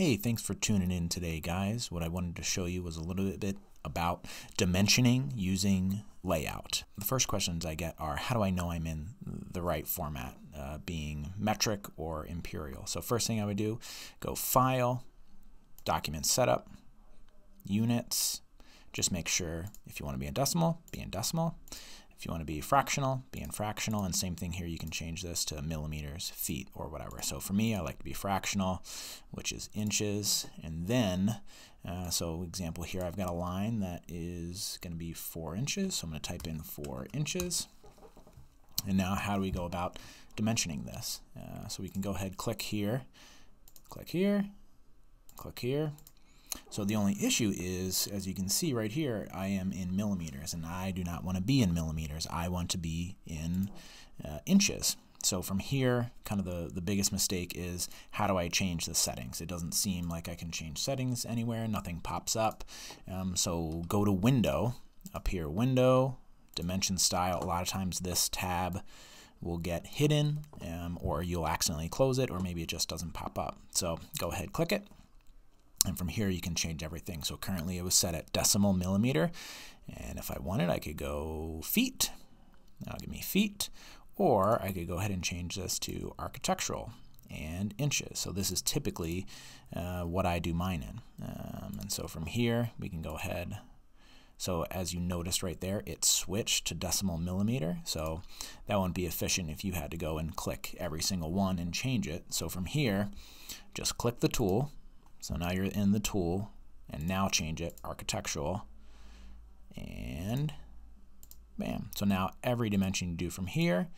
Hey, thanks for tuning in today, guys. What I wanted to show you was a little bit about dimensioning using layout. The first questions I get are how do I know I'm in the right format, uh, being metric or imperial? So first thing I would do, go File, Document Setup, Units, just make sure if you want to be in decimal, be in decimal. If you want to be fractional, be in fractional, and same thing here, you can change this to millimeters, feet, or whatever. So for me, I like to be fractional, which is inches, and then, uh, so example here, I've got a line that is going to be four inches, so I'm going to type in four inches. And now how do we go about dimensioning this? Uh, so we can go ahead, click here, click here, click here, so the only issue is, as you can see right here, I am in millimeters, and I do not want to be in millimeters. I want to be in uh, inches. So from here, kind of the, the biggest mistake is how do I change the settings? It doesn't seem like I can change settings anywhere. Nothing pops up. Um, so go to Window, up here, Window, Dimension Style. A lot of times this tab will get hidden, um, or you'll accidentally close it, or maybe it just doesn't pop up. So go ahead, click it. And from here, you can change everything. So currently it was set at decimal millimeter. And if I wanted, I could go feet. That'll give me feet. Or I could go ahead and change this to architectural and inches. So this is typically uh, what I do mine in. Um, and so from here, we can go ahead. So as you noticed right there, it switched to decimal millimeter. So that wouldn't be efficient if you had to go and click every single one and change it. So from here, just click the tool, so now you're in the tool and now change it architectural and bam. So now every dimension you do from here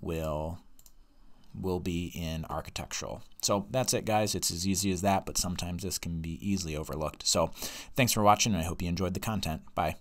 will will be in architectural. So that's it guys. It's as easy as that, but sometimes this can be easily overlooked. So thanks for watching and I hope you enjoyed the content. Bye.